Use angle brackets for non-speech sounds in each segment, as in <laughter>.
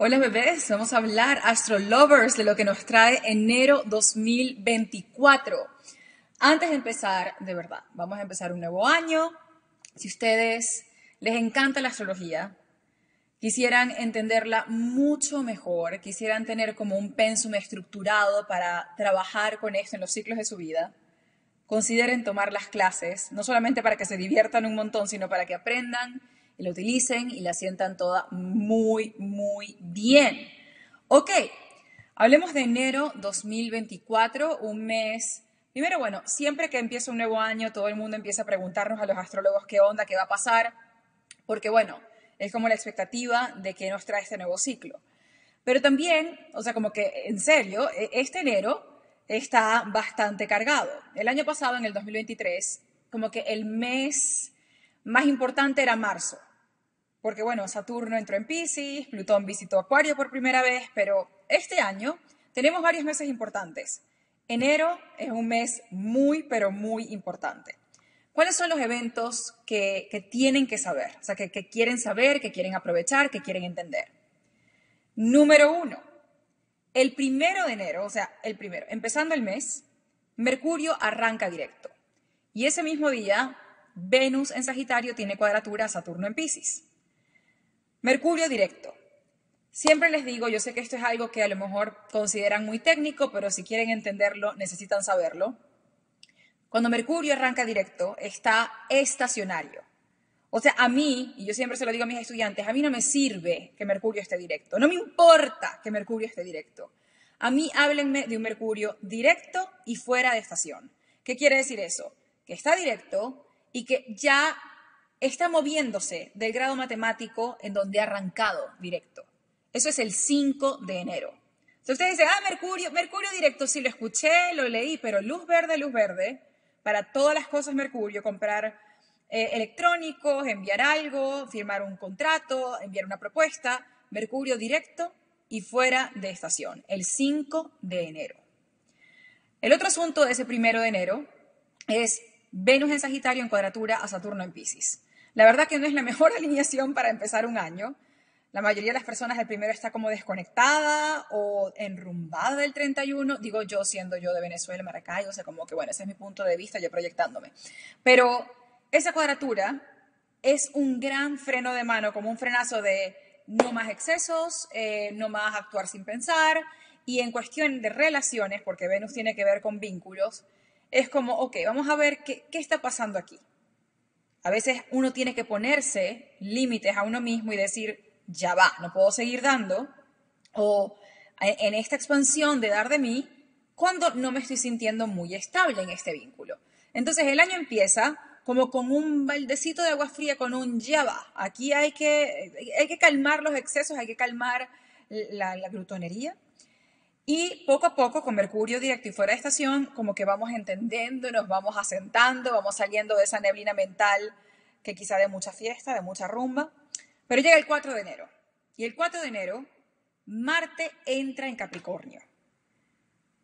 Hola bebés, vamos a hablar Astro Lovers de lo que nos trae enero 2024. Antes de empezar, de verdad, vamos a empezar un nuevo año. Si ustedes les encanta la astrología, quisieran entenderla mucho mejor, quisieran tener como un pensum estructurado para trabajar con esto en los ciclos de su vida, consideren tomar las clases, no solamente para que se diviertan un montón, sino para que aprendan y la utilicen y la sientan toda muy, muy bien. Ok, hablemos de enero 2024, un mes. Primero, bueno, siempre que empieza un nuevo año, todo el mundo empieza a preguntarnos a los astrólogos qué onda, qué va a pasar, porque bueno, es como la expectativa de que nos trae este nuevo ciclo. Pero también, o sea, como que en serio, e, este enero está bastante cargado. El año pasado, en el 2023, como que el mes más importante era marzo porque bueno, Saturno entró en Pisces, Plutón visitó Acuario por primera vez, pero este año tenemos varios meses importantes. Enero es un mes muy, pero muy importante. ¿Cuáles son los eventos que, tienen que saber? O sea, que, que quieren saber, que quieren aprovechar, que quieren entender. Número uno, el primero de enero, o sea, el primero, empezando el mes, Mercurio arranca directo. Y ese mismo día, Venus en Sagitario tiene cuadratura a Saturno en Pisces. Mercurio directo. Siempre les digo, yo sé que esto es algo que a lo mejor consideran muy técnico, pero si quieren entenderlo, necesitan saberlo. Cuando Mercurio arranca directo, está estacionario. O sea, a mí, y yo siempre se lo digo a mis estudiantes, a mí no me sirve que Mercurio esté directo. No me importa que Mercurio esté directo. A mí háblenme de un Mercurio directo y fuera de estación. ¿Qué quiere decir eso? Que está directo y que ya está moviéndose del grado matemático en donde ha arrancado directo. Eso es el 5 de enero. Entonces ustedes dicen, ah, Mercurio, Mercurio directo, sí lo escuché, lo leí, pero luz verde, luz verde, para todas las cosas Mercurio, comprar eh, electrónicos, enviar algo, firmar un contrato, enviar una propuesta, Mercurio directo y fuera de estación, el 5 de enero. El otro asunto de ese primero de enero es Venus en Sagitario en cuadratura a Saturno en Pisces. La verdad que no es la mejor <laughs> alineación para empezar un año. La mayoría de las personas el primero está como desconectada o enrumbada del 31, digo yo siendo yo de Venezuela, Maracay, o sea, como que bueno, ese es mi punto de vista, yo proyectándome. Pero esa cuadratura es un gran freno de mano, como un frenazo de no más excesos, eh, no más actuar sin pensar, y en cuestión de relaciones, porque Venus tiene que ver con vínculos, es como, ok, vamos a ver qué, qué está pasando aquí. A veces uno tiene que ponerse límites a uno mismo y decir, ya va, no puedo seguir dando, o en esta expansión de dar de mí, cuando no me estoy sintiendo muy estable en este vínculo. Entonces el año empieza como con un baldecito de agua fría, con un ya va. Aquí hay que, hay que calmar los excesos, hay que calmar la, la glutonería. Y poco a poco, con Mercurio directo y fuera de estación, como que vamos entendiendo, nos vamos asentando, vamos saliendo de esa neblina mental que quizá de mucha fiesta, de mucha rumba. Pero llega el 4 de enero. Y el 4 de enero, Marte entra en Capricornio.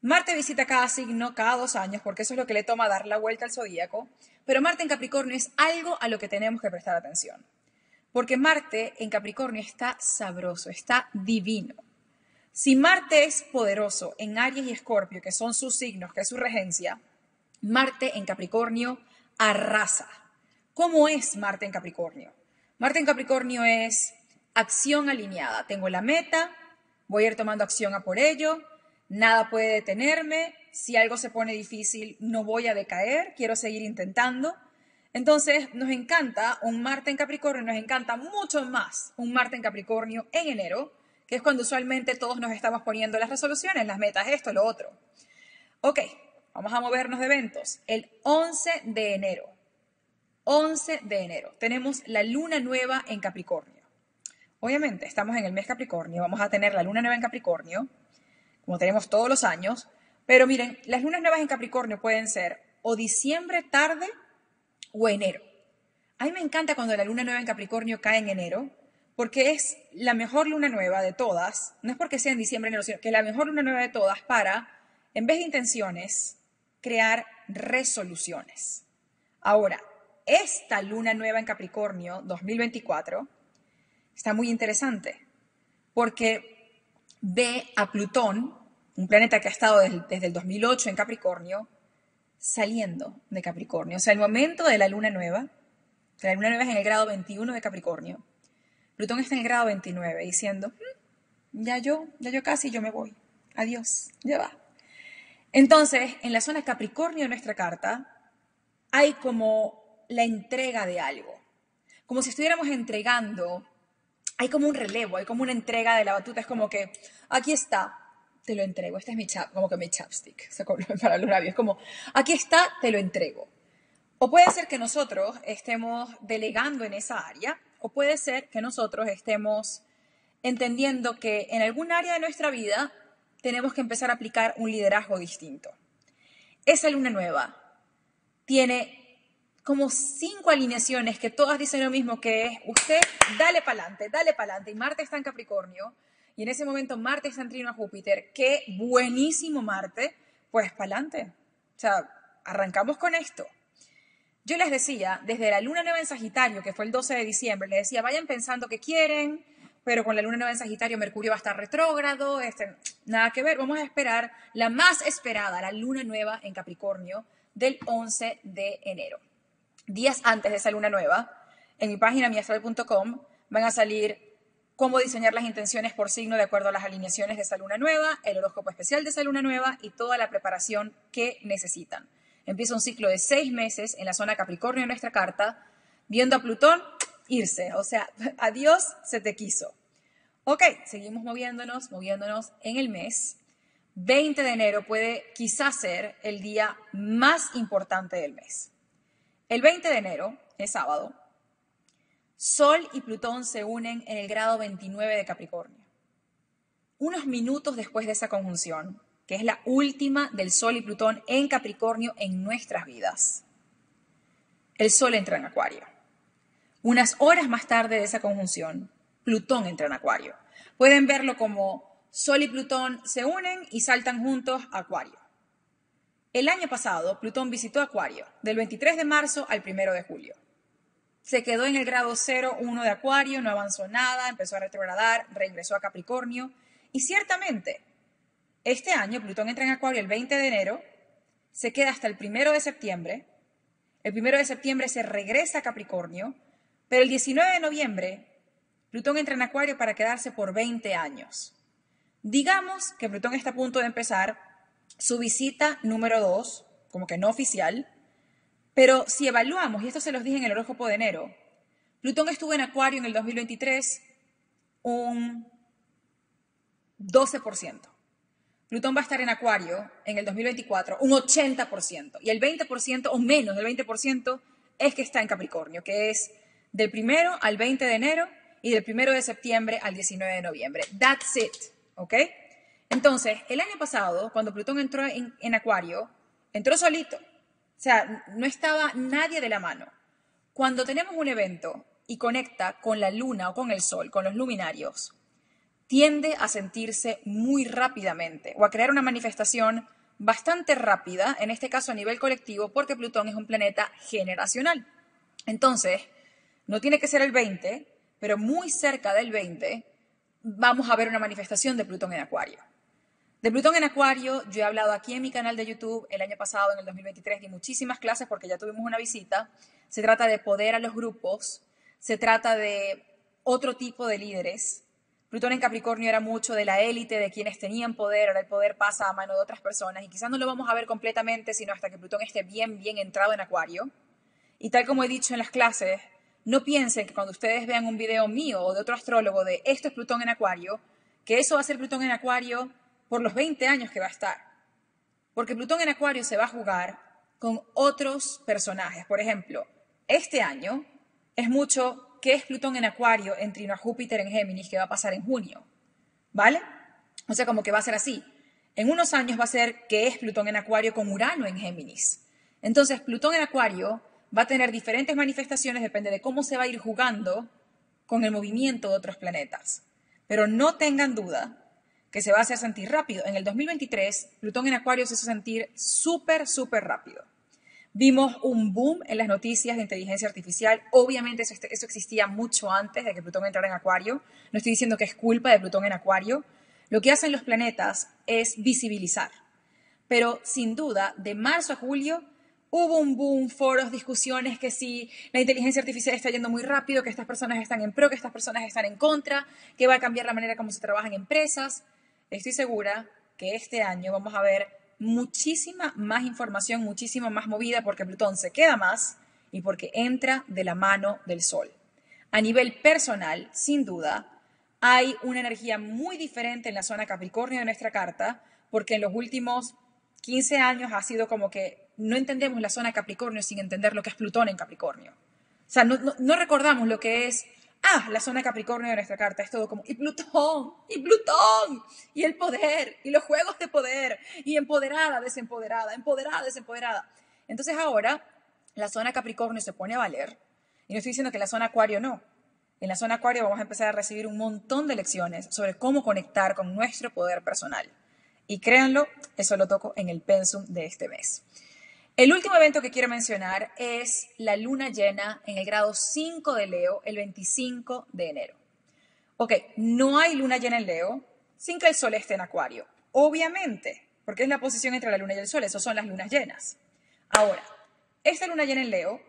Marte visita cada signo cada dos años, porque eso es lo que le toma dar la vuelta al zodíaco. Pero Marte en Capricornio es algo a lo que tenemos que prestar atención. Porque Marte en Capricornio está sabroso, está divino. Si Marte es poderoso en Aries y Escorpio, que son sus signos, que es su regencia, Marte en Capricornio arrasa. ¿Cómo es Marte en Capricornio? Marte en Capricornio es acción alineada. Tengo la meta, voy a ir tomando acción a por ello, nada puede detenerme, si algo se pone difícil no voy a decaer, quiero seguir intentando. Entonces nos encanta un Marte en Capricornio, nos encanta mucho más un Marte en Capricornio en enero, que es cuando usualmente todos nos estamos poniendo las resoluciones, las metas, esto, lo otro. Ok, vamos a movernos de eventos. El 11 de enero, 11 de enero, tenemos la luna nueva en Capricornio. Obviamente, estamos en el mes Capricornio, vamos a tener la luna nueva en Capricornio, como tenemos todos los años, pero miren, las lunas nuevas en Capricornio pueden ser o diciembre tarde o enero. A mí me encanta cuando la luna nueva en Capricornio cae en enero, porque es la mejor luna nueva de todas, no es porque sea en diciembre, enero, sino que es la mejor luna nueva de todas para, en vez de intenciones, crear resoluciones. Ahora, esta luna nueva en Capricornio 2024 está muy interesante, porque ve a Plutón, un planeta que ha estado desde, el 2008 en Capricornio, saliendo de Capricornio. O sea, el momento de la luna nueva, la luna nueva es en el grado 21 de Capricornio. Plutón está en el grado 29 diciendo, mm, ya yo, ya yo casi, yo me voy. Adiós, ya va. Entonces, en la zona Capricornio de nuestra carta, hay como la entrega de algo. Como si estuviéramos entregando, hay como un relevo, hay como una entrega de la batuta. Es como que, aquí está, te lo entrego. Este es mi chap, como que mi chapstick, <laughs> para los labios. Como, aquí está, te lo entrego. O puede ser que nosotros estemos delegando en esa área, puede ser que nosotros estemos entendiendo que en algún área de nuestra vida tenemos que empezar a aplicar un liderazgo distinto. Esa luna nueva tiene como cinco alineaciones que todas dicen lo mismo, que es usted dale para adelante, dale para adelante. Y Marte está en Capricornio, y en ese momento Marte está en trino a Júpiter. Qué buenísimo Marte, pues para adelante. O sea, arrancamos con esto. Yo les decía, desde la luna nueva en Sagitario, que fue el 12 de diciembre, les decía, vayan pensando que quieren, pero con la luna nueva en Sagitario Mercurio va a estar retrógrado, este, nada que ver, vamos a esperar la más esperada, la luna nueva en Capricornio del 11 de enero. Días antes de esa luna nueva, en mi página miastral.com van a salir cómo diseñar las intenciones por signo de acuerdo a las alineaciones de esa luna nueva, el horóscopo especial de esa luna nueva y toda la preparación que necesitan. Empieza un ciclo de seis meses en la zona Capricornio de nuestra carta, viendo a Plutón irse, o sea, <laughs> adiós, se te quiso. Ok, seguimos moviéndonos, moviéndonos en el mes. 20 de enero puede quizás ser el día más importante del mes. El 20 de enero, es sábado, Sol y Plutón se unen en el grado 29 de Capricornio. Unos minutos después de esa conjunción, que es la última del Sol y Plutón en Capricornio en nuestras vidas, el Sol entra en Acuario. Unas horas más tarde de esa conjunción, Plutón entra en Acuario. Pueden verlo como Sol y Plutón se unen y saltan juntos a Acuario. El año pasado, Plutón visitó Acuario, del 23 de marzo al 1 de julio. Se quedó en el grado 0-1 de Acuario, no avanzó nada, empezó a retrogradar, reingresó a Capricornio. Y ciertamente, este año Plutón entra en Acuario el 20 de enero, se queda hasta el 1 de septiembre, el 1 de septiembre se regresa a Capricornio, pero el 19 de noviembre, Plutón entra en Acuario para quedarse por 20 años. Digamos que Plutón está a punto de empezar su visita número 2, como que no oficial, pero si evaluamos, y esto se los dije en el horóscopo de enero, Plutón estuvo en Acuario en el 2023 un 12%. Plutón va a estar en Acuario en el 2024 un 80%. Y el 20% o menos del 20% es que está en Capricornio, que es del primero al 20 de enero y del primero de septiembre al 19 de noviembre. That's it, ¿ok? Entonces, el año pasado, cuando Plutón entró en, en Acuario, entró solito. O sea, no estaba nadie de la mano. Cuando tenemos un evento y conecta con la luna o con el sol, con los luminarios, tiende a sentirse muy rápidamente o a crear una manifestación bastante rápida, en este caso a nivel colectivo, porque Plutón es un planeta generacional. Entonces, no tiene que ser el 20, pero muy cerca del 20 vamos a ver una manifestación de Plutón en Acuario. De Plutón en Acuario, yo he hablado aquí en mi canal de YouTube el año pasado, en el 2023, di muchísimas clases porque ya tuvimos una visita. Se trata de poder a los grupos, se trata de otro tipo de líderes. Plutón en Capricornio era mucho de la élite, de quienes tenían poder, ahora el poder pasa a mano de otras personas y quizás no lo vamos a ver completamente, sino hasta que Plutón esté bien, bien entrado en Acuario. Y tal como he dicho en las clases, no piensen que cuando ustedes vean un video mío o de otro astrólogo de esto es Plutón en Acuario, que eso va a ser Plutón en Acuario por los 20 años que va a estar. Porque Plutón en Acuario se va a jugar con otros personajes. Por ejemplo, este año es mucho que es Plutón en Acuario en a Júpiter en Géminis que va a pasar en junio. ¿Vale? O sea, como que va a ser así. En unos años va a ser que es Plutón en Acuario con Urano en Géminis. Entonces, Plutón en Acuario va a tener diferentes manifestaciones, depende de cómo se va a ir jugando con el movimiento de otros planetas. Pero no tengan duda que se va a hacer sentir rápido. En el 2023, Plutón en Acuario se hizo sentir súper, súper rápido. Vimos un boom en las noticias de inteligencia artificial. Obviamente eso, eso, existía mucho antes de que Plutón entrara en Acuario. No estoy diciendo que es culpa de Plutón en Acuario. Lo que hacen los planetas es visibilizar. Pero sin duda, de marzo a julio hubo un boom, foros, discusiones, que si la inteligencia artificial está yendo muy rápido, que estas personas están en pro, que estas personas están en contra, que va a cambiar la manera como se trabaja en empresas. Estoy segura que este año vamos a ver muchísima más información, muchísima más movida, porque Plutón se queda más y porque entra de la mano del Sol. A nivel personal, sin duda, hay una energía muy diferente en la zona Capricornio de nuestra carta, porque en los últimos 15 años ha sido como que no entendemos la zona Capricornio sin entender lo que es Plutón en Capricornio. O sea, no, no recordamos lo que es Ah, la zona Capricornio de nuestra carta es todo como, y Plutón, y Plutón, y el poder, y los juegos de poder, y empoderada, desempoderada, empoderada, desempoderada. Entonces ahora la zona Capricornio se pone a valer, y no estoy diciendo que la zona Acuario no. En la zona Acuario vamos a empezar a recibir un montón de lecciones sobre cómo conectar con nuestro poder personal. Y créanlo, eso lo toco en el pensum de este mes. El último evento que quiero mencionar es la luna llena en el grado 5 de Leo el 25 de enero. Ok, no hay luna llena en Leo sin que el Sol esté en Acuario. Obviamente, porque es la posición entre la luna y el Sol, eso son las lunas llenas. Ahora, esta luna llena en Leo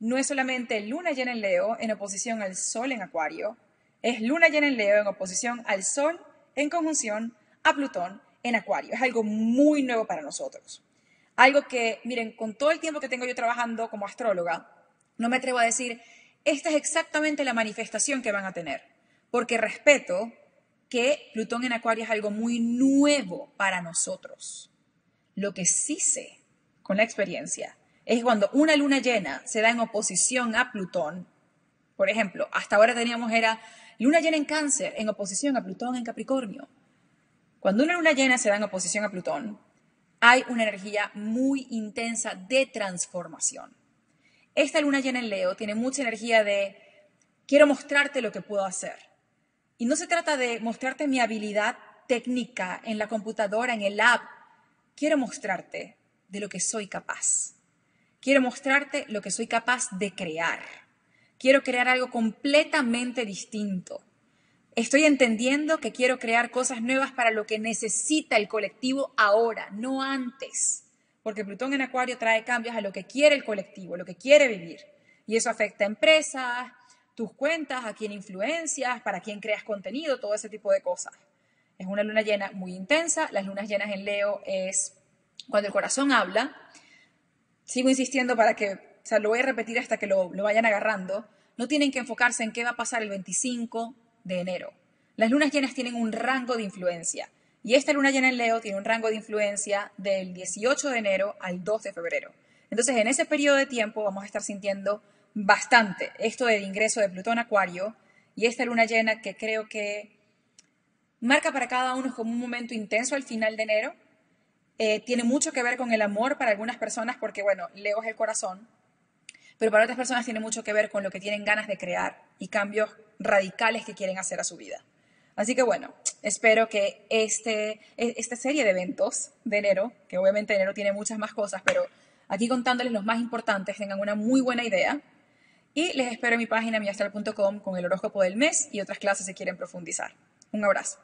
no es solamente luna llena en Leo en oposición al Sol en Acuario, es luna llena en Leo en oposición al Sol en conjunción a Plutón en Acuario. Es algo muy nuevo para nosotros. Algo que, miren, con todo el tiempo que tengo yo trabajando como astróloga, no me atrevo a decir, esta es exactamente la manifestación que van a tener, porque respeto que Plutón en Acuario es algo muy nuevo para nosotros. Lo que sí sé con la experiencia es cuando una luna llena se da en oposición a Plutón, por ejemplo, hasta ahora teníamos era luna llena en cáncer en oposición a Plutón en Capricornio. Cuando una luna llena se da en oposición a Plutón, hay una energía muy intensa de transformación. Esta luna llena en Leo tiene mucha energía de quiero mostrarte lo que puedo hacer. Y no se trata de mostrarte mi habilidad técnica en la computadora, en el app. Quiero mostrarte de lo que soy capaz. Quiero mostrarte lo que soy capaz de crear. Quiero crear algo completamente distinto. Estoy entendiendo que quiero crear cosas nuevas para lo que necesita el colectivo ahora, no antes. Porque Plutón en Acuario trae cambios a lo que quiere el colectivo, lo que quiere vivir. Y eso afecta a empresas, tus cuentas, a quién influencias, para quién creas contenido, todo ese tipo de cosas. Es una luna llena muy intensa. Las lunas llenas en Leo es cuando el corazón habla. Sigo insistiendo para que, o sea, lo voy a repetir hasta que lo, lo vayan agarrando. No tienen que enfocarse en qué va a pasar el 25, de enero. Las lunas llenas tienen un rango de influencia y esta luna llena en Leo tiene un rango de influencia del 18 de enero al 2 de febrero. Entonces, en ese periodo de tiempo vamos a estar sintiendo bastante esto del ingreso de Plutón Acuario y esta luna llena que creo que marca para cada uno como un momento intenso al final de enero. Eh, tiene mucho que ver con el amor para algunas personas porque, bueno, Leo es el corazón, pero para otras personas tiene mucho que ver con lo que tienen ganas de crear y cambios radicales que quieren hacer a su vida. Así que bueno, espero que este, e, esta serie de eventos de enero, que obviamente enero tiene muchas más cosas, pero aquí contándoles los más importantes, tengan una muy buena idea. Y les espero en mi página miastral.com con el horóscopo del mes y otras clases si quieren profundizar. Un abrazo.